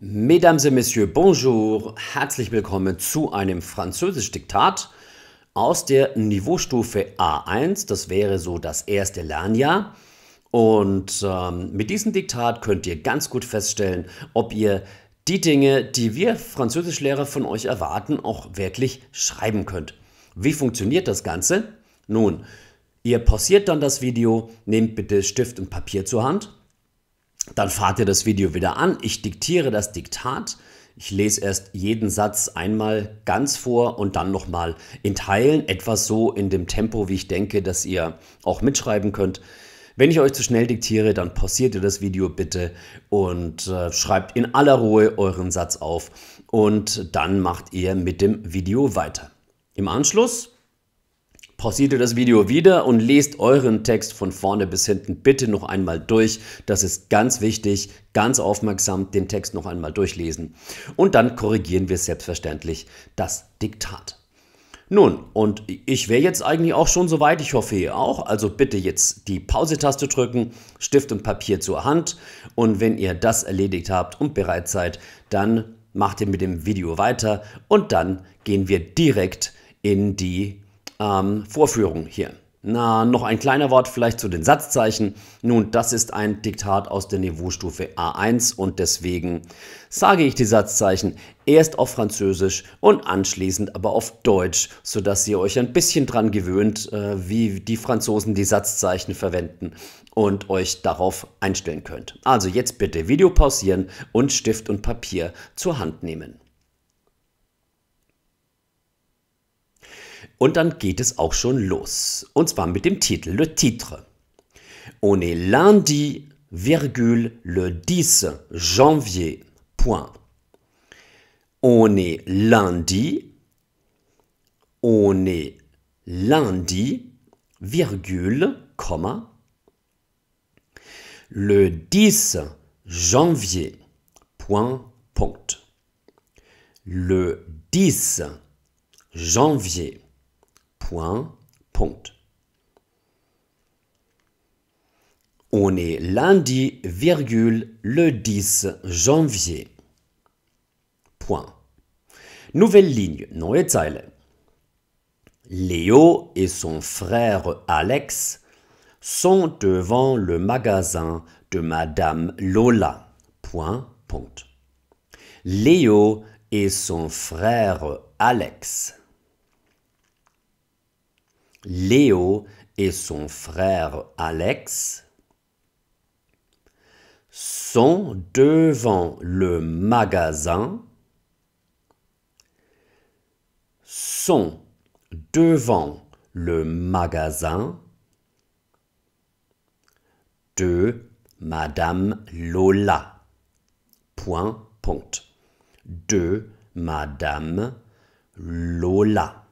Mesdames et Messieurs, bonjour, herzlich willkommen zu einem Französisch-Diktat aus der Niveaustufe A1. Das wäre so das erste Lernjahr. Und ähm, mit diesem Diktat könnt ihr ganz gut feststellen, ob ihr die Dinge, die wir Französischlehrer von euch erwarten, auch wirklich schreiben könnt. Wie funktioniert das Ganze? Nun, ihr pausiert dann das Video, nehmt bitte Stift und Papier zur Hand dann fahrt ihr das Video wieder an. Ich diktiere das Diktat. Ich lese erst jeden Satz einmal ganz vor und dann nochmal in Teilen, etwas so in dem Tempo, wie ich denke, dass ihr auch mitschreiben könnt. Wenn ich euch zu schnell diktiere, dann pausiert ihr das Video bitte und äh, schreibt in aller Ruhe euren Satz auf und dann macht ihr mit dem Video weiter. Im Anschluss pausiert ihr das Video wieder und lest euren Text von vorne bis hinten bitte noch einmal durch. Das ist ganz wichtig. Ganz aufmerksam den Text noch einmal durchlesen. Und dann korrigieren wir selbstverständlich das Diktat. Nun, und ich wäre jetzt eigentlich auch schon soweit, ich hoffe ihr auch. Also bitte jetzt die Pause-Taste drücken, Stift und Papier zur Hand. Und wenn ihr das erledigt habt und bereit seid, dann macht ihr mit dem Video weiter und dann gehen wir direkt in die ähm, Vorführung hier. Na, noch ein kleiner Wort vielleicht zu den Satzzeichen. Nun, das ist ein Diktat aus der Niveaustufe A1 und deswegen sage ich die Satzzeichen erst auf Französisch und anschließend aber auf Deutsch, sodass ihr euch ein bisschen dran gewöhnt, äh, wie die Franzosen die Satzzeichen verwenden und euch darauf einstellen könnt. Also jetzt bitte Video pausieren und Stift und Papier zur Hand nehmen. Und dann geht es auch schon los. Und zwar mit dem Titel, le titre. On est lundi, virgule, le 10 janvier, point. On est lundi, on est lundi, virgule, comma, le 10 janvier, point. Le 10 janvier, point. On est lundi, virgule, le 10 janvier. Point. Nouvelle ligne, neue. Léo et son frère Alex sont devant le magasin de Madame Lola. Point. Léo et son frère Alex Léo et son frère Alex sont devant le magasin, sont devant le magasin de Madame Lola. Point, punct. De Madame Lola.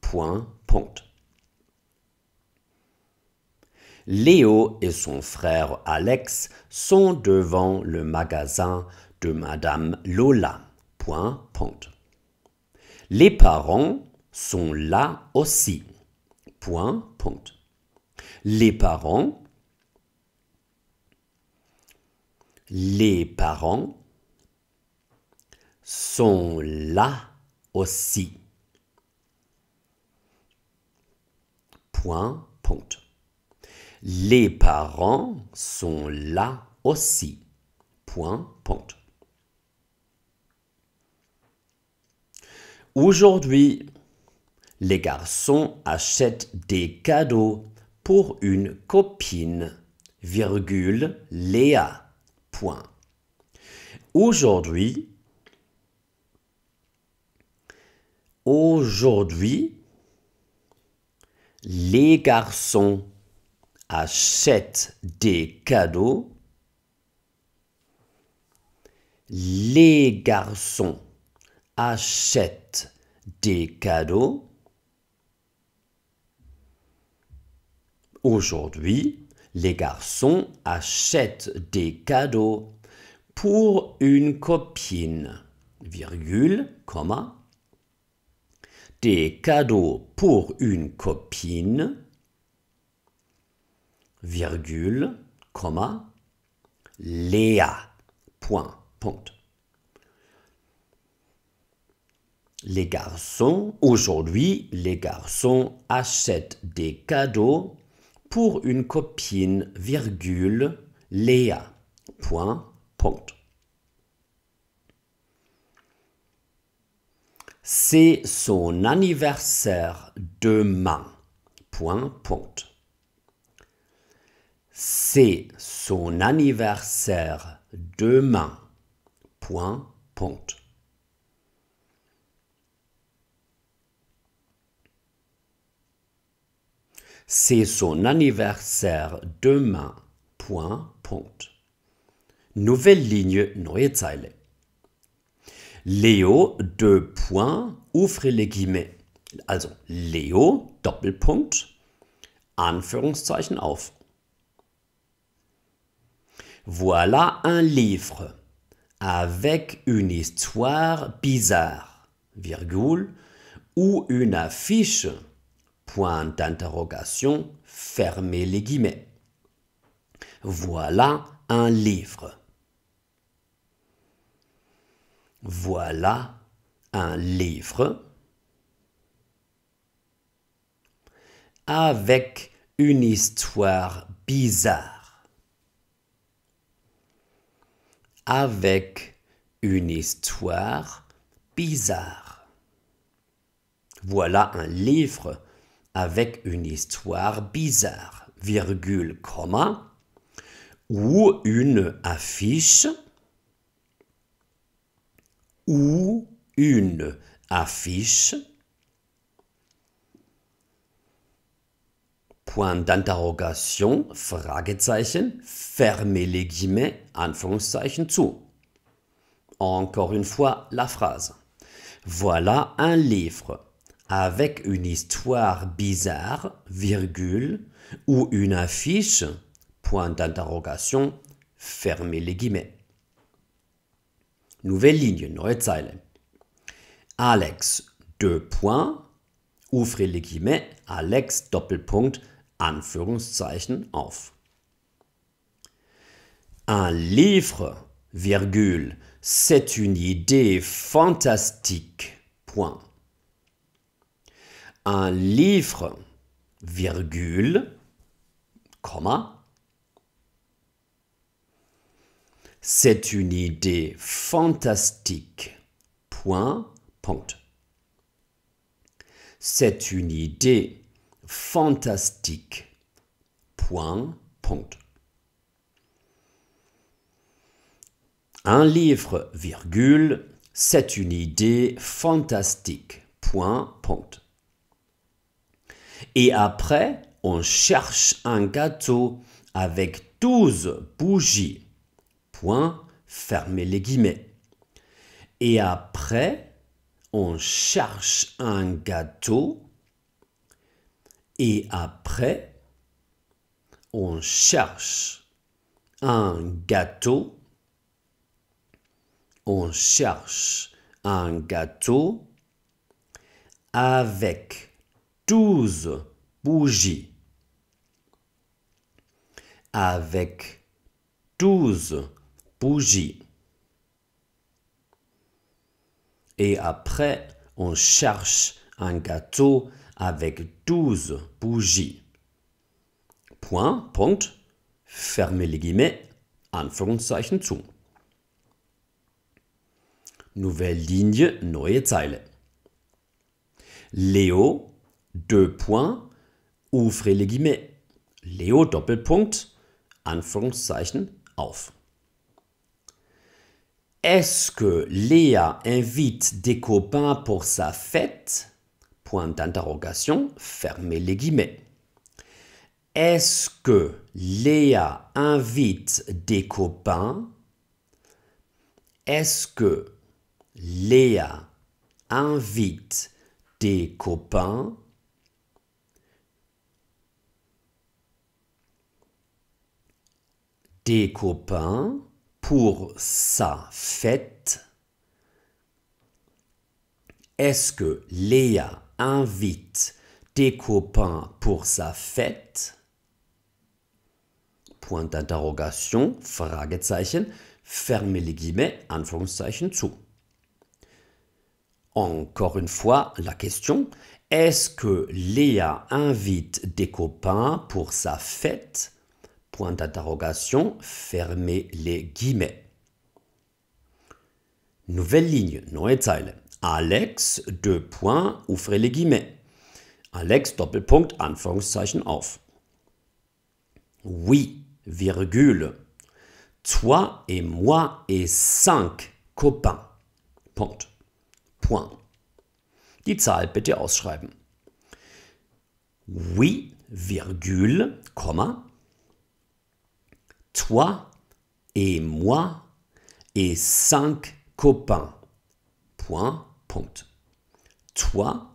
Point, punct. Léo et son frère Alex sont devant le magasin de Madame Lola. Point. Les parents sont là aussi. Point. Les parents, les parents sont là aussi. Point, point. Les parents sont là aussi. Point, point. Aujourd'hui, les garçons achètent des cadeaux pour une copine, virgule, Léa. Point. Aujourd'hui, aujourd'hui, les garçons achètent des cadeaux. Les garçons achètent des cadeaux. Aujourd'hui, les garçons achètent des cadeaux pour une copine, virgule, comma. Des cadeaux pour une copine, virgule, comma, Léa, point, ponte. Les garçons, aujourd'hui, les garçons achètent des cadeaux pour une copine, virgule, Léa, point, ponte. C'est son anniversaire demain, point, ponte. C'est son anniversaire demain. Point, punct. C'est son anniversaire demain. Point, punct. Nouvelle ligne, neue Zeile. Leo, deux points, ouvre les guillemets. Also Leo, Doppelpunkt, Anführungszeichen auf. Voilà un livre avec une histoire bizarre, virgule, ou une affiche, point d'interrogation, fermez les guillemets. Voilà un livre. Voilà un livre avec une histoire bizarre. Avec une histoire bizarre. Voilà un livre avec une histoire bizarre, virgule, comma, ou une affiche ou une affiche Point d'interrogation, Fragezeichen, fermez les guillemets, Anführungszeichen zu. Encore une fois, la phrase. Voilà un livre avec une histoire bizarre, virgule, ou une affiche, point d'interrogation, fermez les guillemets. Nouvelle ligne, neue Zeile. Alex, deux points, ouvrez les guillemets, Alex, Doppelpunkt, Anführungszeichen auf. Un livre, virgule, c'est une idée fantastique. Point. Un livre, virgule, comma, c'est une idée fantastique. Point. C'est une idée fantastique. Point. Un livre, virgule, c'est une idée fantastique. Point. Et après, on cherche un gâteau avec 12 bougies. Point, fermez les guillemets. Et après, on cherche un gâteau. Et après, on cherche un gâteau. On cherche un gâteau avec 12 bougies. Avec 12 bougies. Et après, on cherche un gâteau avec 12 bougies. Point, Punkt, fermez les guillemets, Anführungszeichen zu. Nouvelle ligne, neue Zeile. Léo, deux points, ouvrez les guillemets. Léo, Doppelpunkt, Anführungszeichen auf. Est-ce que Léa invite des copains pour sa fête? Point d'interrogation, fermez les guillemets. Est-ce que Léa invite des copains? Est-ce que Léa invite des copains? Des copains pour sa fête? Est-ce que Léa invite des copains pour sa fête Point d'interrogation, Fragezeichen, fermez les guillemets, Anführungszeichen zu. Encore une fois, la question, est-ce que Léa invite des copains pour sa fête? Point d'interrogation, fermez les guillemets. Nouvelle ligne, neue Zeile. Alex, deux points, ouvrez les guillemets. Alex, Doppelpunkt, Anführungszeichen auf. Oui, virgule. Toi et moi et cinq copains. Punkt. Point. Die Zahl bitte ausschreiben. Oui, virgule, Komma. Toi et moi et cinq copains. Point, Toi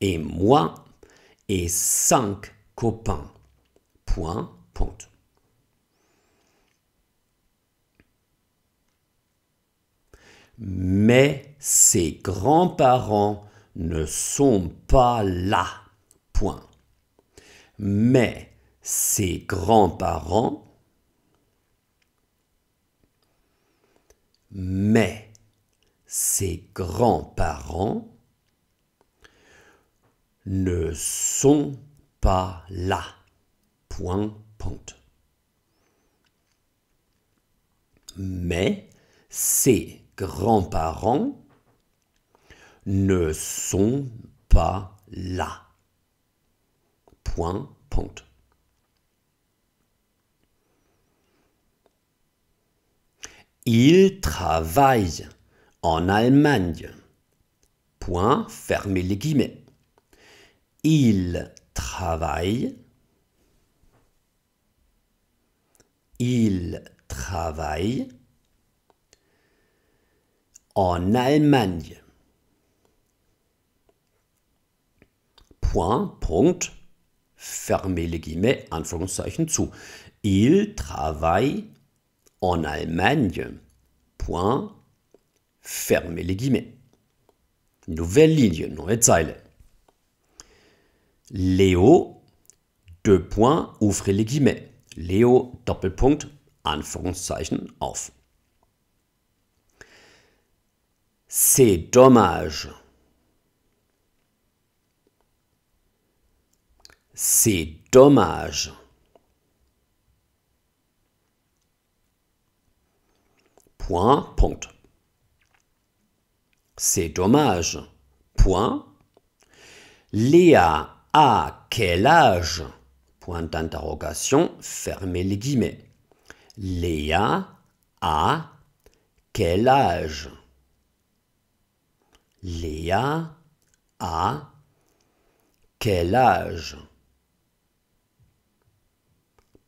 et moi et cinq copains. Point, punkt. Mais ses grands-parents ne sont pas là. Point. Mais ses grands-parents mais ses grands-parents ne sont pas là. Point, point. Mais ses grands-parents ne sont pas là. Point, point. Il travaille en Allemagne. Point, fermez les guillemets. Il travaille. Il travaille en Allemagne. Point, Punkt, fermez les guillemets, Anführungszeichen zu. Il travaille en Allemagne. Point, fermez les guillemets. Nouvelle ligne, neue Zeile. Léo, deux points, ouvrez les guillemets. Leo, Doppelpunkt, Anführungszeichen auf. C'est dommage. C'est dommage. Point, Punkt. C'est dommage. Point. Léa a quel âge? Point d'interrogation, fermez les guillemets. Léa a quel âge? Léa a quel âge?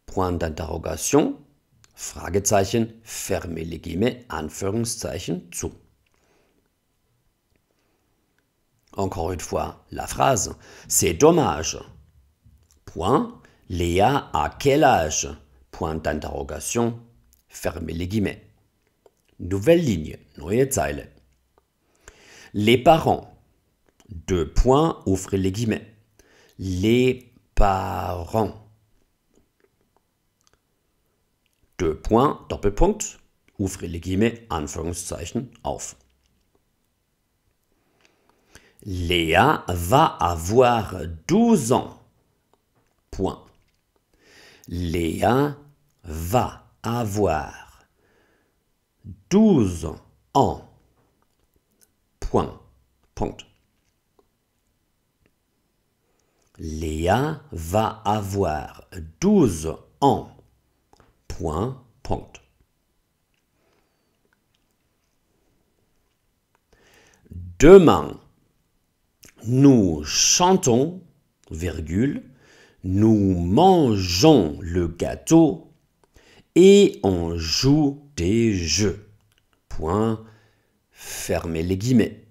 Point d'interrogation, Fragezeichen, fermez les guillemets, Anführungszeichen zu. Encore une fois, la phrase, c'est dommage. Point, Léa a quel âge? Point d'interrogation, fermez les guillemets. Nouvelle ligne, neue Zeile. Les parents. Deux points, ouvrez les guillemets. Les parents. Deux points, Doppelpunkt, ouvrez les guillemets, Anführungszeichen auf. Léa va avoir 12 ans. Point. Léa va avoir 12 ans. Point. Punkt. Léa va avoir 12 ans. Point. Punkt. Demain, nous chantons, virgule, nous mangeons le gâteau et on joue des jeux. Point fermez les guillemets.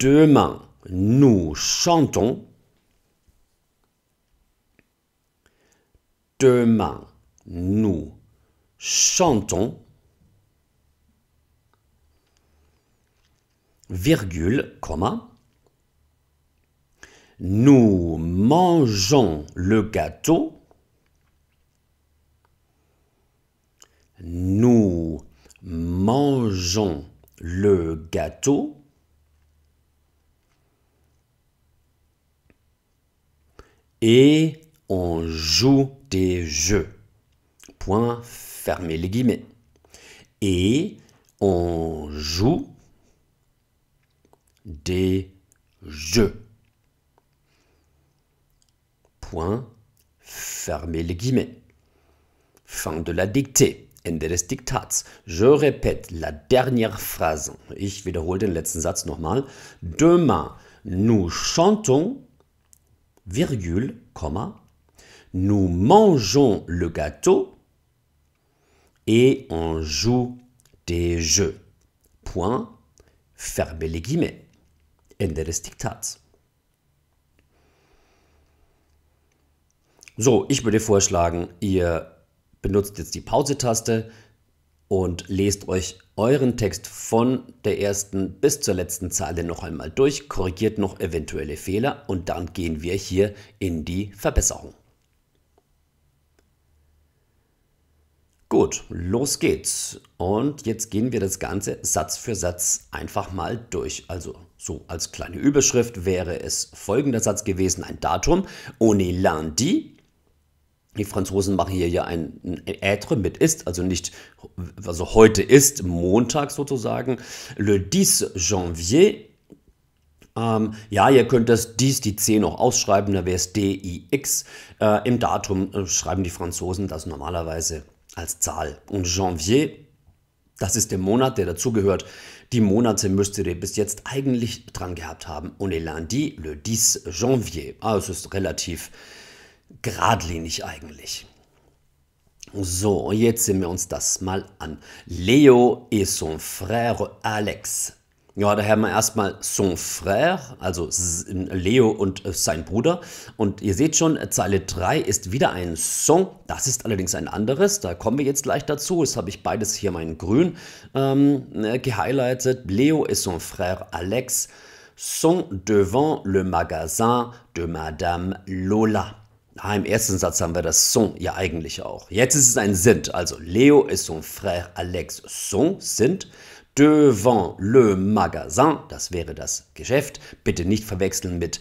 Demain, nous chantons. Demain, nous chantons. Virgule, comma. Nous mangeons le gâteau. Nous mangeons le gâteau. Et on joue des jeux. Point, fermez les guillemets. Et on joue des jeux. Point, fermez les guillemets. Fin de la dictée. Ende des Diktats. Je répète la dernière phrase. Ich wiederhole den letzten Satz nochmal. Demain, nous chantons, virgule, comma, nous mangeons le gâteau et on joue des jeux. Point, fermez les guillemets. Ende des Diktats. So, ich würde vorschlagen, ihr benutzt jetzt die Pause-Taste und lest euch euren Text von der ersten bis zur letzten Zeile noch einmal durch, korrigiert noch eventuelle Fehler und dann gehen wir hier in die Verbesserung. Gut, los geht's. Und jetzt gehen wir das Ganze Satz für Satz einfach mal durch. Also so als kleine Überschrift wäre es folgender Satz gewesen, ein Datum. On est lundi, die Franzosen machen hier ja ein, Être mit ist, also nicht, also heute ist Montag sozusagen, le 10 janvier. Ähm, ja, ihr könnt das dies, die C noch ausschreiben, da wäre es D-I-X. Äh, Im Datum äh, schreiben die Franzosen das normalerweise als Zahl. Und Janvier, das ist der Monat, der dazugehört. Die Monate müsstet ihr bis jetzt eigentlich dran gehabt haben. On est lundi, le 10 janvier. Also es ist relativ geradlinig eigentlich. So, jetzt sehen wir uns das mal an. Leo et son frère Alex. Ja, da haben wir erstmal son frère, also Leo und äh, sein Bruder. Und ihr seht schon, Zeile 3 ist wieder ein son. Das ist allerdings ein anderes. Da kommen wir jetzt gleich dazu. Jetzt habe ich beides hier mal in grün ähm, äh, gehighlightet. Leo et son frère Alex sont devant le magasin de Madame Lola. Ah, Im ersten Satz haben wir das son ja eigentlich auch. Jetzt ist es ein sind. Also Leo et son frère Alex sont, sind devant le magasin, das wäre das Geschäft. Bitte nicht verwechseln mit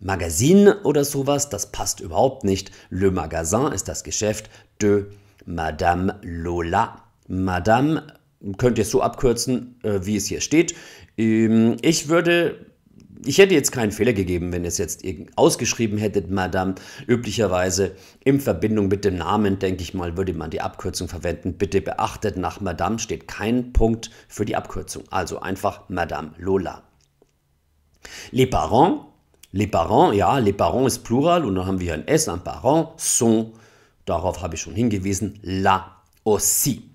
Magazin oder sowas, das passt überhaupt nicht. Le magasin ist das Geschäft de Madame Lola. Madame könnt ihr so abkürzen, äh, wie es hier steht. Ähm, ich würde ich hätte jetzt keinen Fehler gegeben, wenn ihr es jetzt ausgeschrieben hättet, Madame. Üblicherweise in Verbindung mit dem Namen, denke ich mal, würde man die Abkürzung verwenden. Bitte beachtet, nach Madame steht kein Punkt für die Abkürzung. Also einfach Madame Lola. Les parents, les parents, ja, les parents ist Plural und dann haben wir ein S, ein Parent, sont, darauf habe ich schon hingewiesen, la aussi.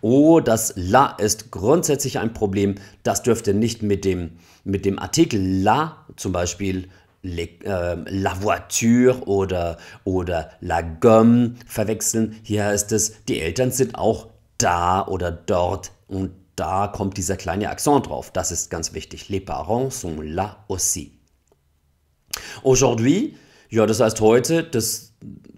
Oh, das La ist grundsätzlich ein Problem. Das dürfte nicht mit dem, mit dem Artikel La, zum Beispiel le, äh, la voiture oder, oder la gomme verwechseln. Hier heißt es, die Eltern sind auch da oder dort und da kommt dieser kleine Akzent drauf. Das ist ganz wichtig. Les parents sont là aussi. Aujourd'hui, ja, das heißt heute, das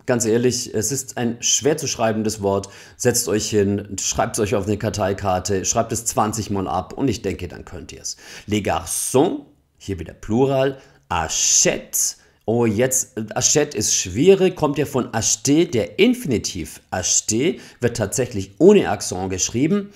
ganz ehrlich, es ist ein schwer zu schreibendes Wort. Setzt euch hin, schreibt es euch auf eine Karteikarte, schreibt es 20 Mal ab und ich denke, dann könnt ihr es. Les garçons, hier wieder Plural, achètent. Oh, jetzt, achète ist schwierig, kommt ja von acheter, der Infinitiv. Acheter wird tatsächlich ohne Akzent geschrieben,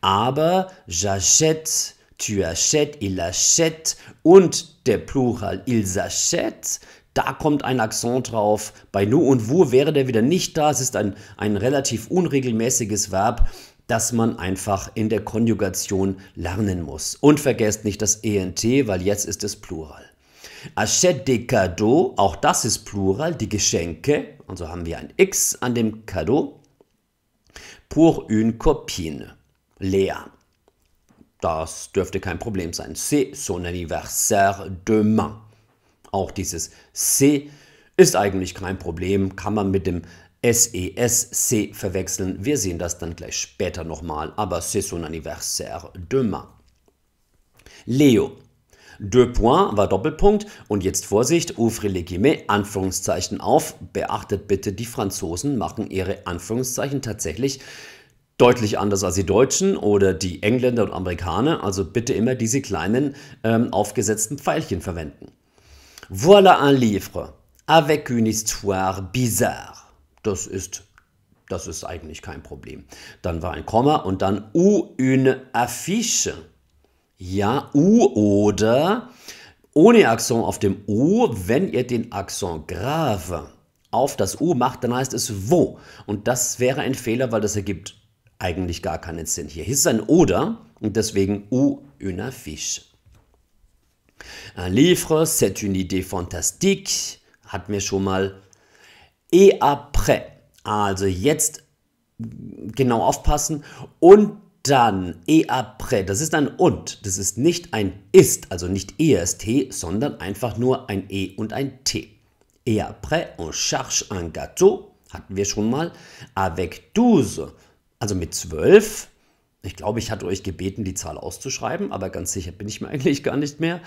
aber j'achète, tu achètes, il achète und der Plural, ils achètent da kommt ein Akzent drauf. Bei nu und wo wäre der wieder nicht da. Es ist ein, ein relativ unregelmäßiges Verb, das man einfach in der Konjugation lernen muss. Und vergesst nicht das ENT, weil jetzt ist es Plural. Achète des cadeaux, auch das ist Plural, die Geschenke. Also haben wir ein X an dem Cadeau. Pour une copine. Lea. Das dürfte kein Problem sein. C'est son anniversaire demain. Auch dieses C ist eigentlich kein Problem, kann man mit dem SESC verwechseln. Wir sehen das dann gleich später nochmal, aber c'est son anniversaire demain. Leo. Deux points war Doppelpunkt und jetzt Vorsicht, ouvre les guillemets, Anführungszeichen auf. Beachtet bitte, die Franzosen machen ihre Anführungszeichen tatsächlich deutlich anders als die Deutschen oder die Engländer und Amerikaner. Also bitte immer diese kleinen ähm, aufgesetzten Pfeilchen verwenden. Voilà un livre avec une histoire bizarre. Das ist, das ist eigentlich kein Problem. Dann war ein Komma und dann ou une affiche. Ja, ou oder ohne Akzent auf dem U, wenn ihr den Akzent grave auf das U macht, dann heißt es wo. Und das wäre ein Fehler, weil das ergibt eigentlich gar keinen Sinn. Hier ist ein oder und deswegen ou une affiche. Un livre, c'est une idée fantastique, hatten wir schon mal. Et après, also jetzt genau aufpassen und dann et après, das ist ein und, das ist nicht ein ist, also nicht est, sondern einfach nur ein e und ein t. Et après, on cherche un gâteau, hatten wir schon mal, avec douze, also mit zwölf. Ich glaube, ich hatte euch gebeten, die Zahl auszuschreiben, aber ganz sicher bin ich mir eigentlich gar nicht mehr.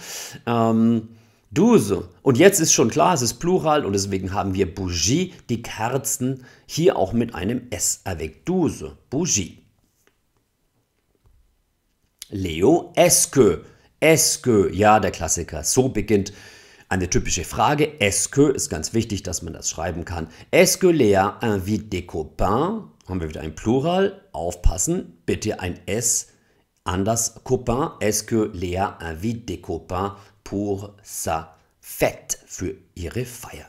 Ähm, douze. Und jetzt ist schon klar, es ist Plural und deswegen haben wir Bougie, die Kerzen, hier auch mit einem S, avec douze, Bougie. Leo, est-ce que, est-ce que, ja, der Klassiker, so beginnt eine typische Frage. Est-ce que ist ganz wichtig, dass man das schreiben kann. Est-ce que Léa invite des copains? Haben wir wieder ein Plural. Aufpassen, bitte ein S an das Copain. Est-ce que Léa invite des copains pour sa fête, für ihre Feier?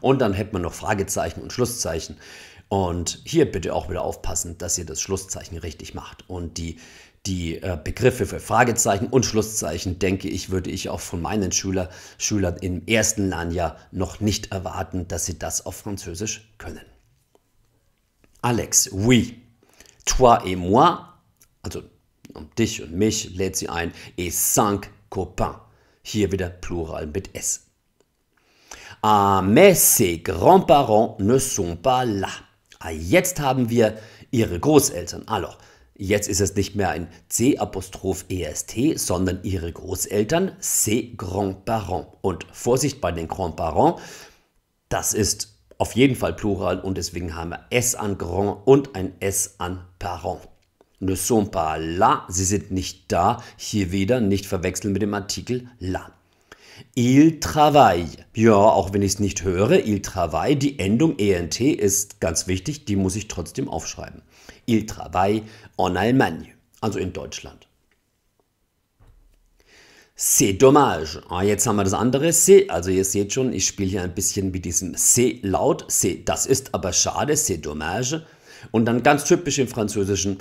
Und dann hätte man noch Fragezeichen und Schlusszeichen. Und hier bitte auch wieder aufpassen, dass ihr das Schlusszeichen richtig macht. Und die die äh, Begriffe für Fragezeichen und Schlusszeichen, denke ich, würde ich auch von meinen Schüler, Schülern im ersten Lernjahr noch nicht erwarten, dass sie das auf Französisch können. Alex, oui. Toi et moi, also um dich und mich lädt sie ein, et cinq copains. Hier wieder Plural mit S. Ah, mais ses grands-parents ne sont pas là. Ah, jetzt haben wir ihre Großeltern. Alors, Jetzt ist es nicht mehr ein C-Apostroph-EST, sondern ihre Großeltern, ses grands-parents. Und Vorsicht bei den grands-parents, das ist auf jeden Fall Plural und deswegen haben wir S an grand und ein S an parent. Ne sont pas là, sie sind nicht da. Hier wieder nicht verwechseln mit dem Artikel là. Il travaille. Ja, auch wenn ich es nicht höre, il travaille. Die Endung ENT ist ganz wichtig, die muss ich trotzdem aufschreiben. Il travaille en Allemagne, also in Deutschland. C'est dommage. Ah, jetzt haben wir das andere C'est. Also ihr seht schon, ich spiele hier ein bisschen mit diesem C'est laut. C'est, das ist aber schade, c'est dommage. Und dann ganz typisch im Französischen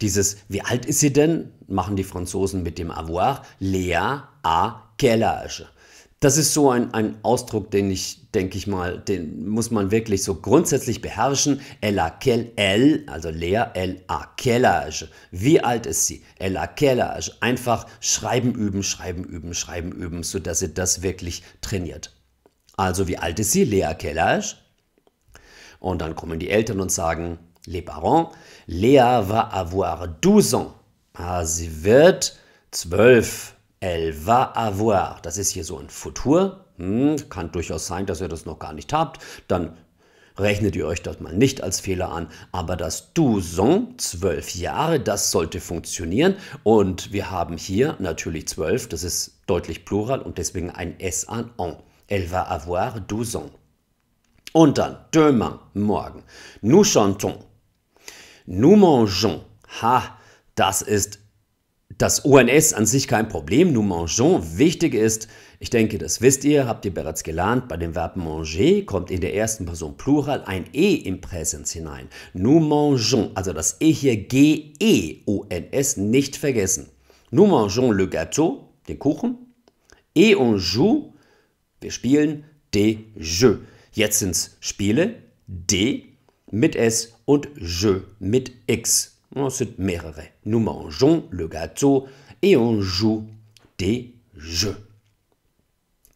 dieses, wie alt ist sie denn? Machen die Franzosen mit dem avoir. Léa a quel âge? Das ist so ein, ein Ausdruck, den ich, denke ich mal, den muss man wirklich so grundsätzlich beherrschen. A quel elle, also Lea, elle a quel âge. Wie alt ist sie? Elle a quel âge. Einfach schreiben üben, schreiben üben, schreiben üben, sodass sie das wirklich trainiert. Also wie alt ist sie? Lea quel âge. Und dann kommen die Eltern und sagen, les parents, Lea va avoir 12 ans. Ah, sie wird zwölf Elle va avoir. Das ist hier so ein Futur. Hm, kann durchaus sein, dass ihr das noch gar nicht habt. Dann rechnet ihr euch das mal nicht als Fehler an. Aber das Douze zwölf Jahre, das sollte funktionieren. Und wir haben hier natürlich zwölf, das ist deutlich Plural und deswegen ein S an on. Elle va avoir douze ans. Und dann demain, morgen. Nous chantons. Nous mangeons. Ha, das ist das ONS an sich kein Problem, nous mangeons. Wichtig ist, ich denke, das wisst ihr, habt ihr bereits gelernt, bei dem Verb manger kommt in der ersten Person Plural ein E im Präsens hinein. Nous mangeons, also das E hier G-E-O-N-S nicht vergessen. Nous mangeons le gâteau, den Kuchen, et on joue, wir spielen des jeux. Jetzt sind es Spiele, D mit S und je mit X. Es sind mehrere. Nous mangeons le gâteau et on joue des jeux.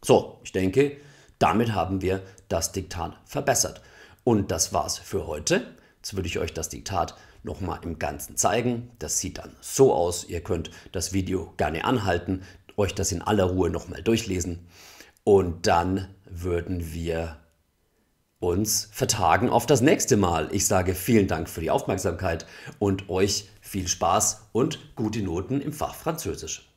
So, ich denke, damit haben wir das Diktat verbessert. Und das war's für heute. Jetzt würde ich euch das Diktat nochmal im Ganzen zeigen. Das sieht dann so aus. Ihr könnt das Video gerne anhalten, euch das in aller Ruhe nochmal durchlesen. Und dann würden wir uns vertagen auf das nächste Mal. Ich sage vielen Dank für die Aufmerksamkeit und euch viel Spaß und gute Noten im Fach Französisch.